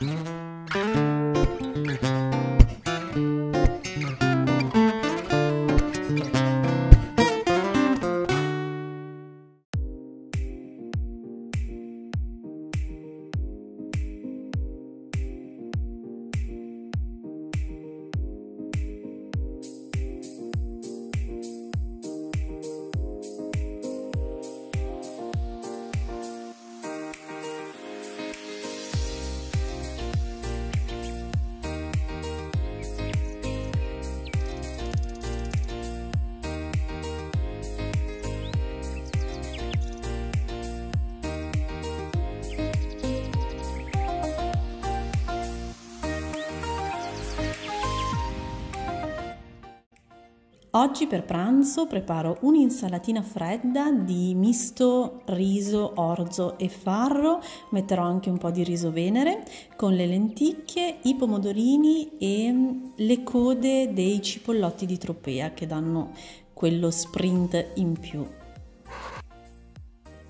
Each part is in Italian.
Música Oggi per pranzo preparo un'insalatina fredda di misto riso, orzo e farro, metterò anche un po' di riso venere con le lenticchie, i pomodorini e le code dei cipollotti di tropea che danno quello sprint in più.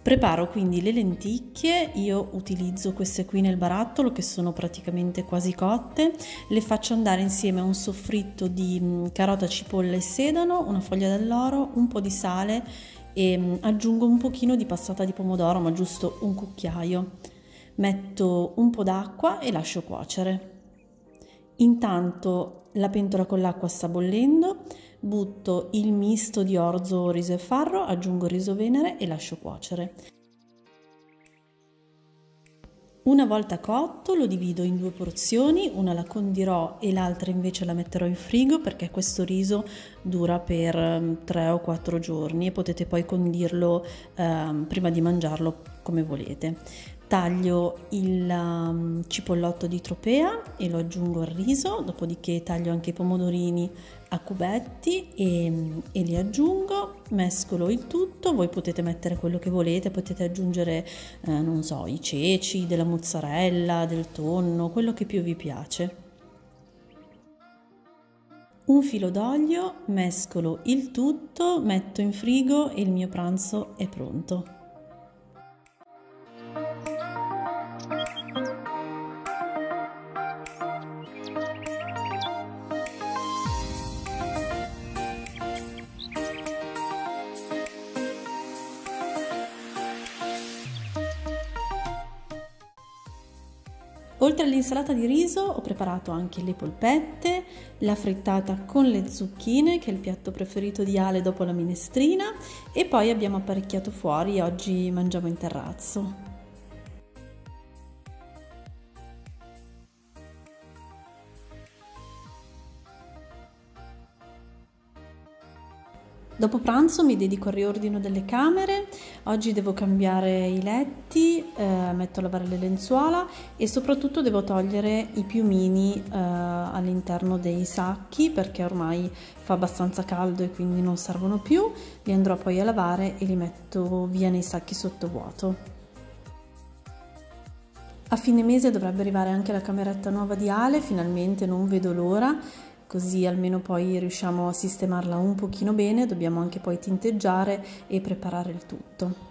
Preparo quindi le lenticchie, io utilizzo queste qui nel barattolo che sono praticamente quasi cotte, le faccio andare insieme a un soffritto di mm, carota, cipolla e sedano, una foglia dell'oro, un po' di sale e mm, aggiungo un pochino di passata di pomodoro, ma giusto un cucchiaio. Metto un po' d'acqua e lascio cuocere. Intanto la pentola con l'acqua sta bollendo, butto il misto di orzo, riso e farro, aggiungo il riso venere e lascio cuocere. Una volta cotto lo divido in due porzioni, una la condirò e l'altra invece la metterò in frigo perché questo riso dura per 3 ehm, o 4 giorni e potete poi condirlo eh, prima di mangiarlo come volete taglio il um, cipollotto di tropea e lo aggiungo al riso, dopodiché taglio anche i pomodorini a cubetti e, e, li aggiungo, mescolo il tutto, voi potete mettere quello che volete, potete aggiungere, eh, non so, i ceci, della mozzarella, del tonno, quello che più vi piace. Un filo d'olio, mescolo il tutto, metto in frigo e il mio pranzo è pronto. Oltre all'insalata di riso ho preparato anche le polpette, la frittata con le zucchine che è il piatto preferito di Ale dopo la minestrina e poi abbiamo apparecchiato fuori, oggi mangiamo in terrazzo. Dopo pranzo mi dedico al riordino delle camere, oggi devo cambiare i letti, eh, metto a lavare le lenzuola e soprattutto devo togliere i piumini eh, all'interno dei sacchi perché ormai fa abbastanza caldo e quindi non servono più, li andrò poi a lavare e li metto via nei sacchi sottovuoto. A fine mese dovrebbe arrivare anche la cameretta nuova di Ale, finalmente non vedo l'ora così almeno poi riusciamo a sistemarla un pochino bene, dobbiamo anche poi tinteggiare e preparare il tutto.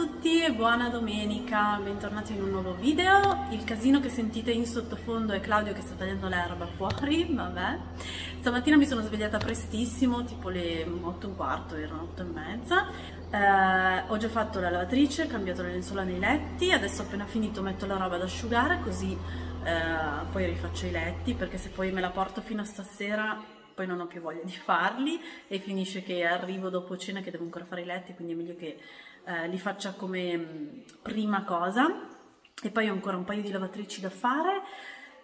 Tutti e buona domenica, bentornati in un nuovo video. Il casino che sentite in sottofondo è Claudio che sta tagliando l'erba fuori, vabbè. Stamattina mi sono svegliata prestissimo, tipo le 8 e un quarto, erano 8 e mezza. Eh, ho già fatto la lavatrice, cambiato le lenzuola nei letti, adesso appena finito metto la roba ad asciugare così eh, poi rifaccio i letti perché se poi me la porto fino a stasera poi non ho più voglia di farli e finisce che arrivo dopo cena che devo ancora fare i letti, quindi è meglio che eh, li faccia come mm, prima cosa. E poi ho ancora un paio di lavatrici da fare.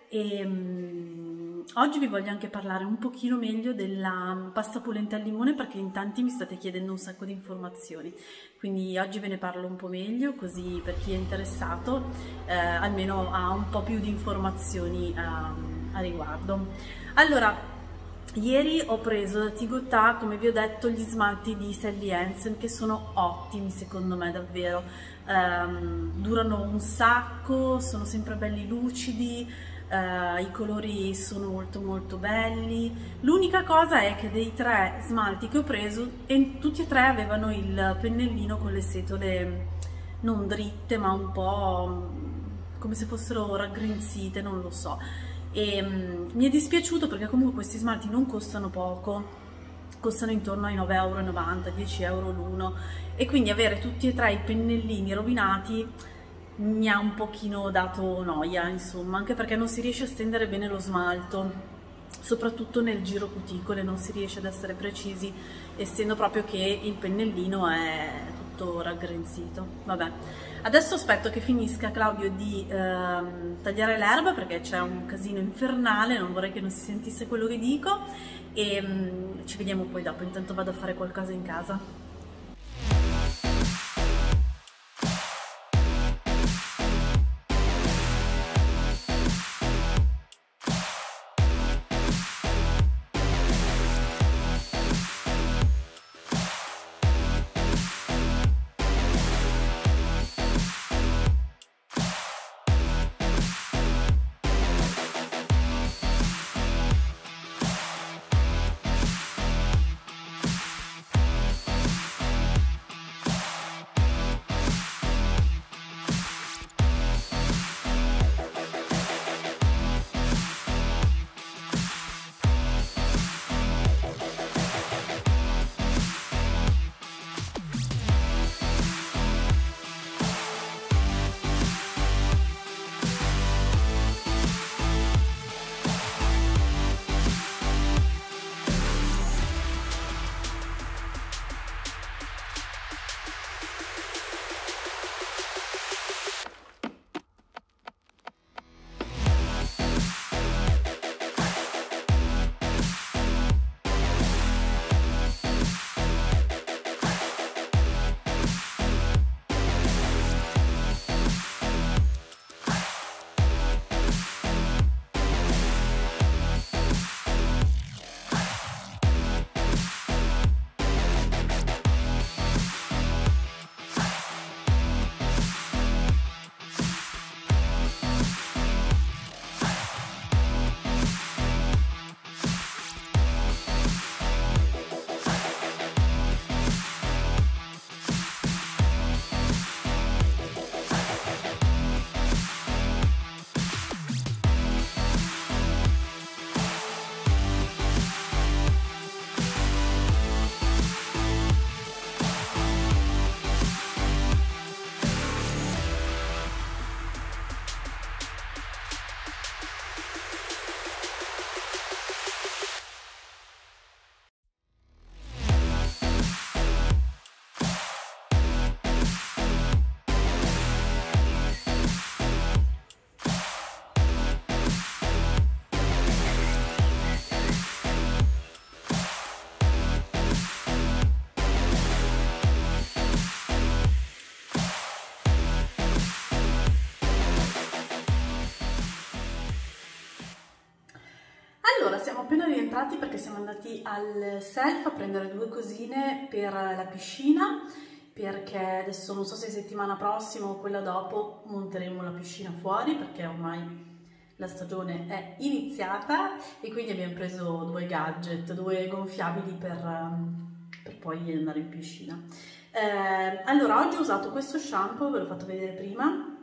E um, oggi vi voglio anche parlare un pochino meglio della pasta polente al limone perché in tanti mi state chiedendo un sacco di informazioni. Quindi oggi ve ne parlo un po' meglio così per chi è interessato eh, almeno ha un po' più di informazioni um, a riguardo. Allora Ieri ho preso da Tigotà, come vi ho detto, gli smalti di Sally Hansen che sono ottimi secondo me davvero, um, durano un sacco, sono sempre belli lucidi, uh, i colori sono molto molto belli. L'unica cosa è che dei tre smalti che ho preso, tutti e tre avevano il pennellino con le setole non dritte ma un po' come se fossero raggrinzite, non lo so e um, mi è dispiaciuto perché comunque questi smalti non costano poco costano intorno ai 9,90 euro, 10 euro l'uno. E quindi avere tutti e tre i pennellini rovinati mi ha un pochino dato noia insomma anche perché non si riesce a stendere bene lo smalto soprattutto nel giro cuticole non si riesce ad essere precisi essendo proprio che il pennellino è tutto raggrinzito. Vabbè. Adesso aspetto che finisca Claudio di ehm, tagliare l'erba perché c'è un casino infernale, non vorrei che non si sentisse quello che dico. E mh, mm, ci vediamo poi dopo, intanto vado a fare qualcosa in casa. Appena rientrati perché siamo andati al self a prendere due cosine per la piscina perché adesso non so se settimana prossima o quella dopo monteremo la piscina fuori perché ormai la stagione è iniziata e quindi abbiamo preso due gadget, due gonfiabili per, per poi andare in piscina. Eh, allora, oggi ho usato questo shampoo, ve l'ho fatto vedere prima,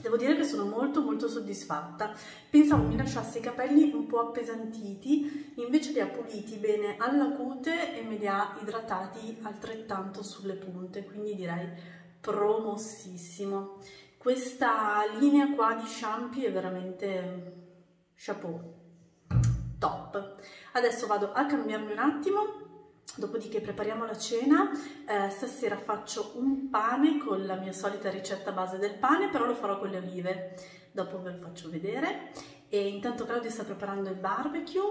Devo dire che sono molto molto soddisfatta, pensavo mi lasciasse i capelli un po' appesantiti, invece li ha puliti bene alla cute e me li ha idratati altrettanto sulle punte, quindi direi promossissimo. Questa linea qua di shampoo è veramente chapeau, top. Adesso vado a cambiarmi un attimo Dopodiché prepariamo la cena, eh, stasera faccio un pane con la mia solita ricetta base del pane, però lo farò con le olive, dopo ve lo faccio vedere. E intanto Claudia sta preparando il barbecue,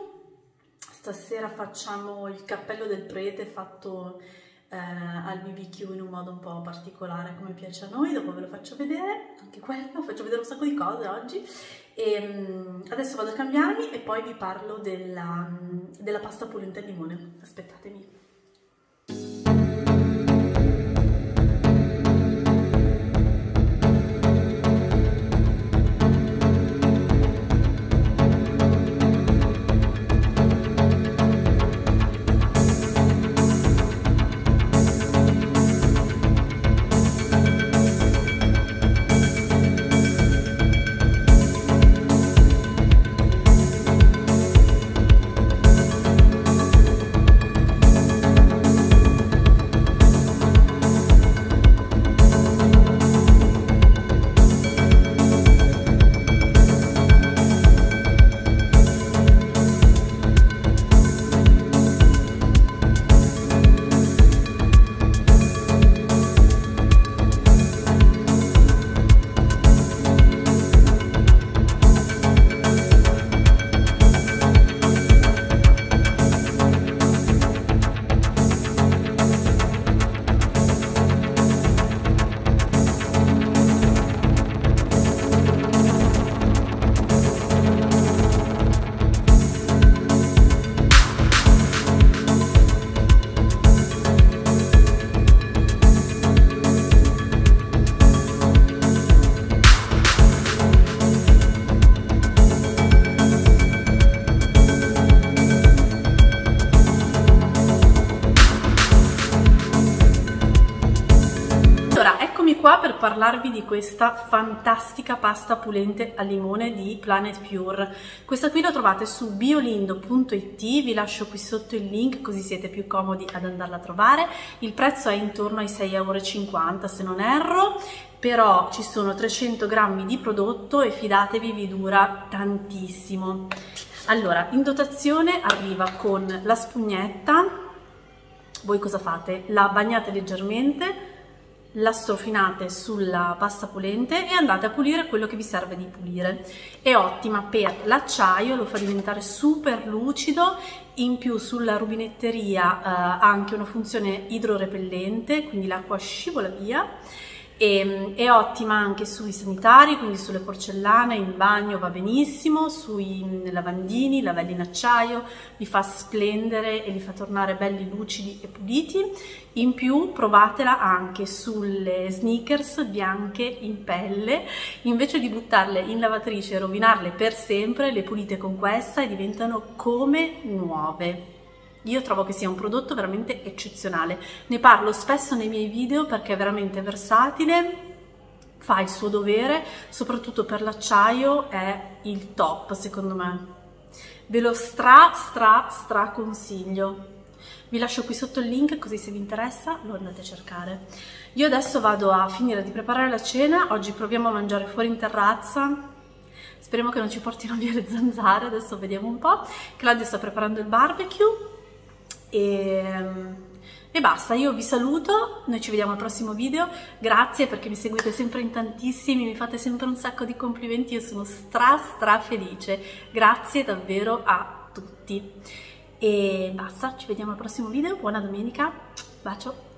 stasera facciamo il cappello del prete fatto eh, al BBQ in un modo un po' particolare come piace a noi, dopo ve lo faccio vedere, anche quello, faccio vedere un sacco di cose oggi. E, um, adesso vado a cambiarmi e poi vi parlo della, della pasta polenta al limone, aspettatemi. Parlarvi di questa fantastica pasta pulente al limone di Planet Pure. Questa qui la trovate su biolindo.it, vi lascio qui sotto il link così siete più comodi ad andarla a trovare. Il prezzo è intorno ai 6,50 euro se non erro, però ci sono 300 grammi di prodotto e fidatevi vi dura tantissimo. Allora, in dotazione arriva con la spugnetta, voi cosa fate? La bagnate leggermente, la strofinate sulla pasta pulente e andate a pulire quello che vi serve di pulire. È ottima per l'acciaio, lo fa diventare super lucido, in più sulla rubinetteria eh, ha anche una funzione idrorepellente, quindi l'acqua scivola via e, ehm, è ottima anche sui sanitari, quindi sulle porcellane, in bagno va benissimo, sui mm, lavandini, lavelli in acciaio, li fa splendere e li fa tornare belli lucidi e puliti. In più provatela anche sulle sneakers bianche in pelle, invece di buttarle in lavatrice e rovinarle per sempre, le pulite con questa e diventano come nuove. Io trovo che sia un prodotto veramente eccezionale, ne parlo spesso nei miei video perché è veramente versatile, fa il suo dovere, soprattutto per l'acciaio è il top secondo me. Ve lo stra stra stra consiglio. Vi lascio qui sotto il link così se vi interessa lo andate a cercare. Io adesso vado a finire di preparare la cena, oggi proviamo a mangiare fuori in terrazza, speriamo che non ci portino via le zanzare, adesso vediamo un po'. Claudio sta preparando il barbecue e, e basta, io vi saluto, noi ci vediamo al prossimo video, grazie perché mi seguite sempre in tantissimi, mi fate sempre un sacco di complimenti, io sono stra stra felice, grazie davvero a tutti. E basta, ci vediamo al prossimo video, buona domenica, bacio!